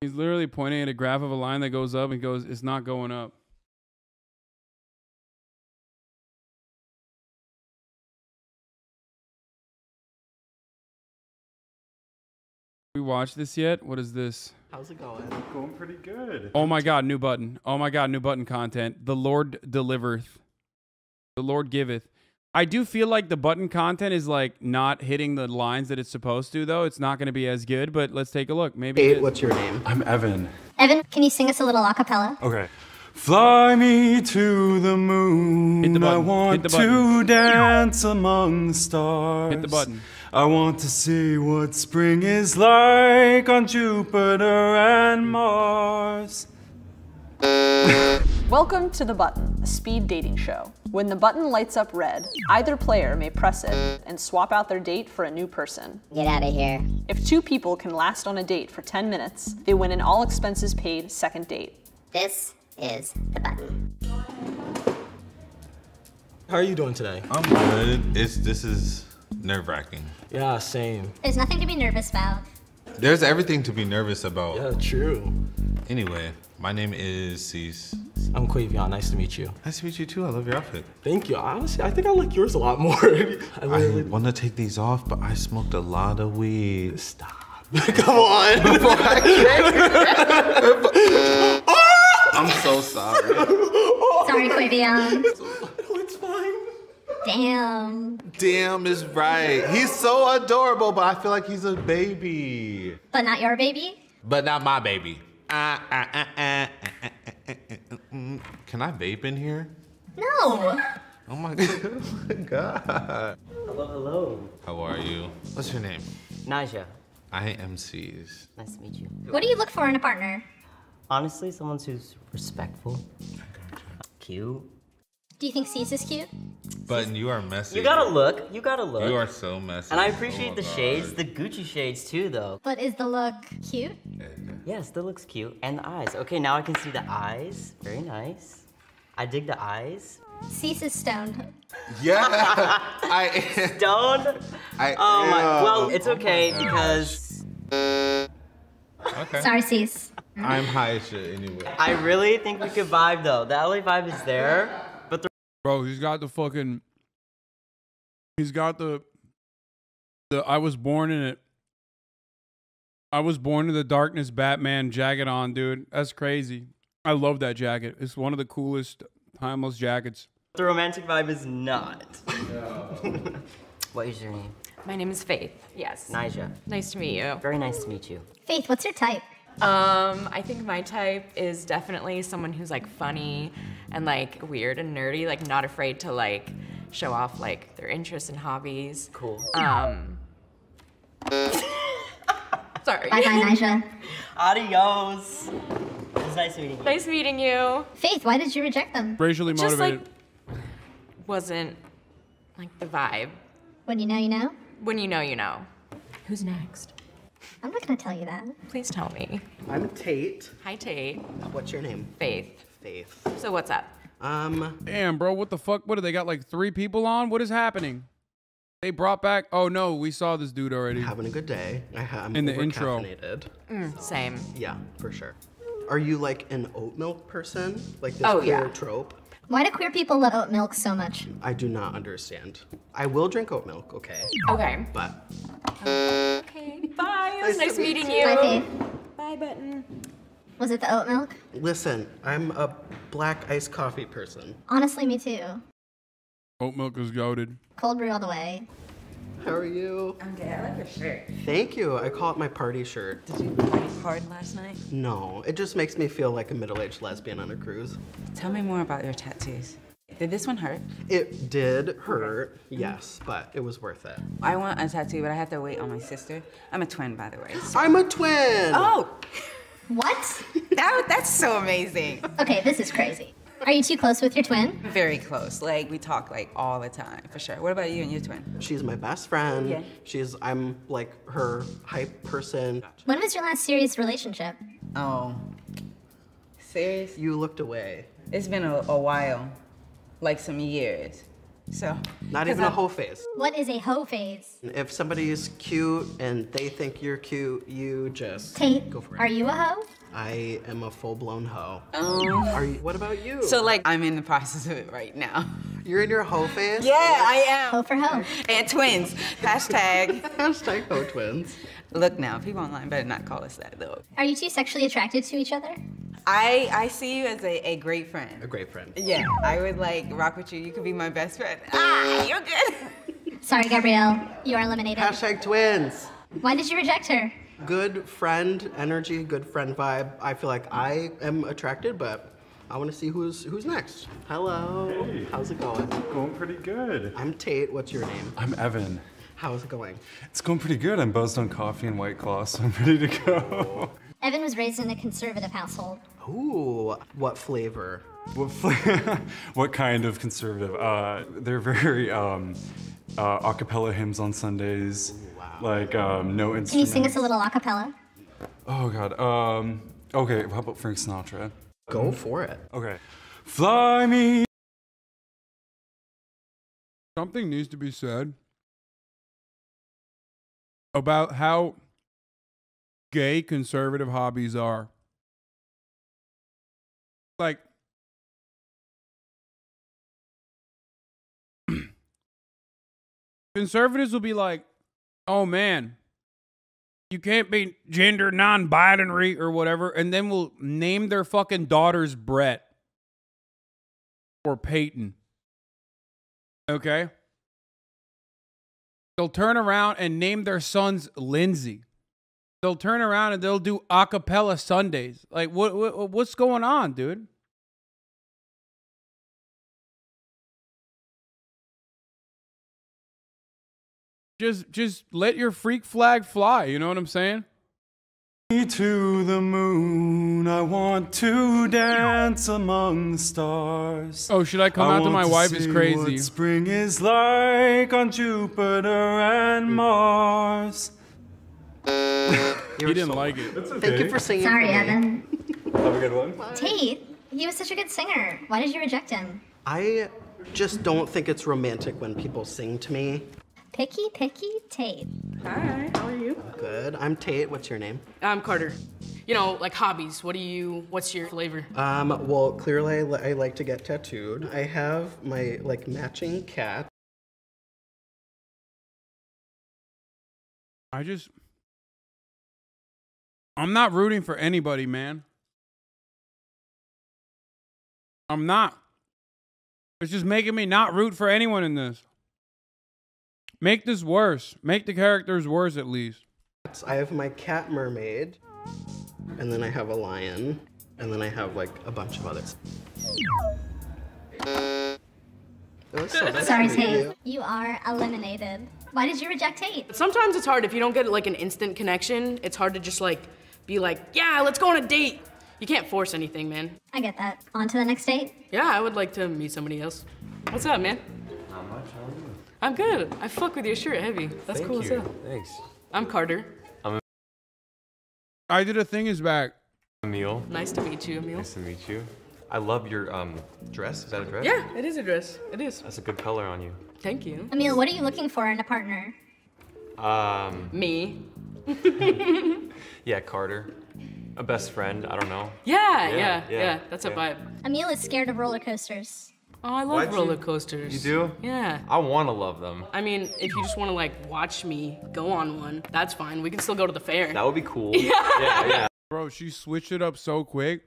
He's literally pointing at a graph of a line that goes up and goes, it's not going up. We watched this yet? What is this? How's it going? It's Going pretty good. Oh my god, new button. Oh my god, new button content. The Lord delivereth. The Lord giveth. I do feel like the button content is like not hitting the lines that it's supposed to though. It's not going to be as good, but let's take a look. Maybe it Kate, is. what's your name? I'm Evan. Evan, can you sing us a little a cappella? Okay. Fly me to the moon. Hit the button. I want Hit the button. to dance among the stars. Hit the button. I want to see what spring is like on Jupiter and Mars. Welcome to The Button, a speed dating show. When the button lights up red, either player may press it and swap out their date for a new person. Get out of here. If two people can last on a date for 10 minutes, they win an all expenses paid second date. This is the button. How are you doing today? I'm good. It's this is nerve wracking. Yeah, same. There's nothing to be nervous about. There's everything to be nervous about. Yeah, true. Anyway, my name is Cease. I'm Quavion. Nice to meet you. Nice to meet you too. I love your outfit. Thank you. Honestly, I think I like yours a lot more. I I want to take these off, but I smoked a lot of weed. stop. Come on. I'm so sorry. Sorry, Quavion. no, it's fine. Damn. Damn is right. He's so adorable, but I feel like he's a baby. But not your baby? But not my baby. Ah, ah, ah, ah, ah, ah, ah, ah, ah, mm. Can I vape in here? No. Oh my god. Oh my god. Hello, hello. How are you? What's your name? Naja, I am Cease. nice to meet you. What do you look for in a partner? Honestly, someone who's respectful, cute. Do you think Cease is cute? But you are messy. You gotta look, you gotta look. You are so messy. and I Oh appreciate my the God. shades, the Gucci shades too, though. But is the look cute? Yes, that looks cute. And the eyes. Okay, now I can see the eyes. Very nice. I dig the eyes. Cease is stoned. Yeah, I am. Stoned? I Oh my. am. Well, it's oh okay because Okay. Sorry, Cease. I'm high as shit anyway. I really think we could vibe though. The LA vibe is there, but the Bro, he's got the fucking. He's got the. The I was born in it. I was born in the darkness Batman jacket on, dude. That's crazy. I love that jacket. It's one of the coolest, timeless jackets. the romantic vibe is not. No. what is your name? My name is Faith. Yes. Naja. Nice to meet you. Very nice to meet you. Faith, what's your type? Um, I think my type is definitely someone who's like funny and like weird and nerdy, like not afraid to like show off like their interests and hobbies. Cool. Um. sorry. Bye bye, Nija. Adios. It was nice meeting you. nice meeting you. Faith, why did you reject them? Racially Just like motivated. wasn't like the vibe. When you know, you know? When you know, you know. Who's next? I'm not gonna tell you that. Please tell me. I'm Tate. Hi, Tate. What's your name? Faith. Faith. So what's up? Um, Damn, bro, what the fuck? What do they got? Like three people on? What is happening? They brought back. Oh no, we saw this dude already. having a good day. I ha- I'm In the intro. over-caffeinated. Mm, same. Yeah, for sure. Are you like an oat milk person? Like this Oh, queer yeah. trope? Why do queer people love oat milk so much? I do not understand. I will drink oat milk, okay? Okay. But Okay. Bye. It was nice, meeting you. Bye, Faith. Bye, button. Was it the oat milk? listen, I'm a black iced coffee person. Honestly, me too. Oat milk is goaded. Cold brew all the way. How are you? I'm good. I like your shirt. Thank you. I call it my party shirt. Did you party hard last night? No, it just makes me feel like a middle-aged lesbian on a cruise. Tell me more about your tattoos. Did this one hurt? It did hurt, mm-hmm. yes, but it was worth it. I want a tattoo, but I have to wait on my sister. I'm a twin, by the way. so- I'm a twin! Oh, What? that, that's so amazing. Okay, this is crazy. Are you too close with your twin? Very close. Like we talk like all the time, for sure. What about you and your twin? She's my best friend. Yeah. She's, I'm like her hype person. When was your last serious relationship? Oh, serious? You looked away. It's been a, a while, like some years. So. not even a I'm- whole phase. What is a hoe phase? If somebody is cute and they think you're cute, you just Tate, go for it. are you a hoe? I am a full-blown hoe. Um, Are you? What about you? so like I'm in the process of it right now. you're in your hoe phase. Yeah, I am. Hoe for hoe. And twins. Hashtag. Hashtag hoe twins. Look now, people online better not call us that though. Are you two sexually attracted to each other? I I see you as a, a great friend. A great friend. Yeah, I would like rock with you. You could be my best friend. Ah, you're good. Sorry, Gabrielle, you are eliminated. Hashtag twins. Why did you reject her? Good friend energy, good friend vibe. I feel like I am attracted, but I want to see who's who's next. Hello. Hey. How's it going? Going pretty good. I'm Tate. What's your name? I'm Evan. How's it going? It's going pretty good. I'm buzzed on coffee and White Claw, so I'm ready to go. Evan was raised in a conservative household. Ooh, what flavor? What, fl- what kind of conservative? Uh, they're very um, uh, a cappella hymns on Sundays. Like um, no Can you sing us a little a cappella? Oh God. Um, okay. How about Frank Sinatra? Go for it. Okay. Fly me. Something needs to be said about how gay conservative hobbies are. Like, conservatives will be like, oh man, you can't be gender non binary or whatever. And then we'll name their fucking daughters Brett or Peyton. Okay? They'll turn around and name their sons Lindsay. They'll turn around and they'll do a cappella Sundays. Like what, what what's going on, dude? Just just let your freak flag fly, you know what I'm saying? To the moon, I want to dance among the stars. Oh, should I come I out to my wife is crazy? What spring is like on Jupiter and Mars. He didn't like it. Okay. Thank you for singing. Sorry, for. Evan. Have a good one. Tate, he was such a good singer. Why did you reject him? I just don't think it's romantic when people sing to me. Picky, picky, Tate. Hi, how are you? Good. I'm Tate. What's your name? I'm Carter. You know, like hobbies. What do you? What's your flavor? Um, well, clearly I, li- I like to get tattooed. I have my like matching cat. I just I'm not rooting for anybody, man. I'm not. It's just making me not root for anyone in this. Make this worse. Make the characters worse at least. I have my cat mermaid, and then I have a lion, and then I have like a bunch of others. So Sorry, Tate. you. You are eliminated. Why did you reject Tate? Sometimes it's hard if you don't get like an instant connection. It's hard to just like be like, yeah, let's go on a date. You can't force anything, man. I get that. On to the next date. Yeah, I would like to meet somebody else. What's up, man? Not much. How are you? I'm good. I fuck with your shirt heavy. That's Thank cool as you. hell. Thanks. I'm Carter. I did a thing is back. Emil. Nice to meet you, Emil. Nice to meet you. I love your um dress. Is that a dress? Yeah, it is a dress. It is. That's a good color on you. Thank you. Emil, what are you looking for in a partner? Um. Me. Yeah, Carter. A best friend. I don't know. Yeah, Yeah, yeah, yeah. yeah, That's a vibe. Emil is scared of roller coasters. Oh, I love Why'd you- roller coasters. You do? Yeah. I want to love them. I mean, if you just want to like watch me go on one, that's fine. We can still go to the fair. That would be cool. Yeah. yeah, yeah. Bro, she switched it up so quick.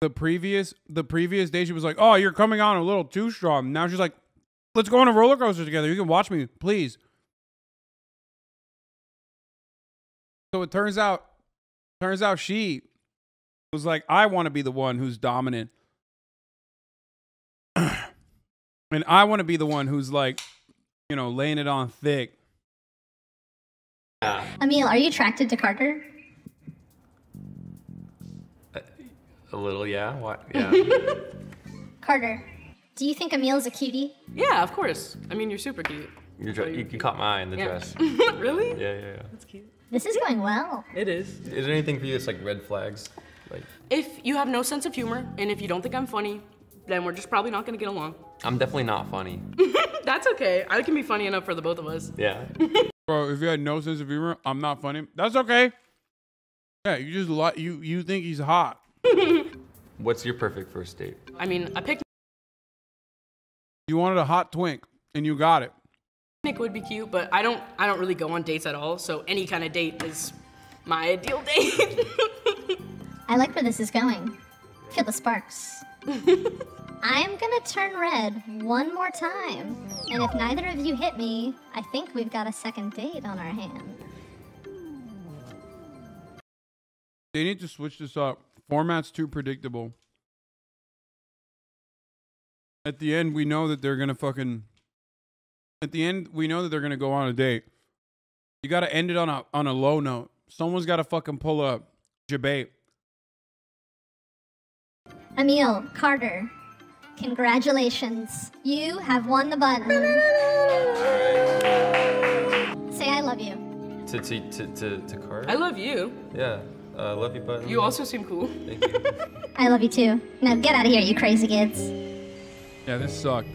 The previous the previous day she was like, "Oh, you're coming on a little too strong." Now she's like, "Let's go on a roller coaster together. You can watch me, please." So it turns out turns out she was like, "I want to be the one who's dominant." and I want to be the one who's like, you know, laying it on thick. Emil, are you attracted to Carter? A little, yeah. What? Yeah. Carter, do you think Emil's a cutie? Yeah, of course. I mean, you're super cute. Your dre- you, you caught my eye in the Yeah. dress. really? Yeah, yeah, yeah. That's cute. This is going well. It is. Is there anything for you that's like red flags? Like, If you have no sense of humor and if you don't think I'm funny, then we're just probably not gonna get along. I'm definitely not funny. That's okay. I can be funny enough for the both of us. Yeah. Bro, if you had no sense of humor, I'm not funny. That's okay. Yeah, you just like you you think he's hot. What's your perfect first date? I mean, a picnic You wanted a hot twink, and you got it. Would be cute, but I don't I don't really go on dates at all. So any kind of date is my ideal date. I like where this is going. Feel the sparks. I'm gonna turn red one more time. And if neither of you hit me, I think we've got a second date on our hand. They need to switch this up. Format's too predictable. At the end, we know that they're gonna fucking. At the end, we know that they're gonna go on a date. You gotta end it on a on a low note. Someone's gotta fucking pull up debate. Emil, Carter, congratulations. You have won the button. Say I love you. To to to to, to Carter? I love you. Yeah. Uh, love you, bud. You also seem cool. Thank you. I love you too. Now get out of here, you crazy kids. Yeah, this sucked.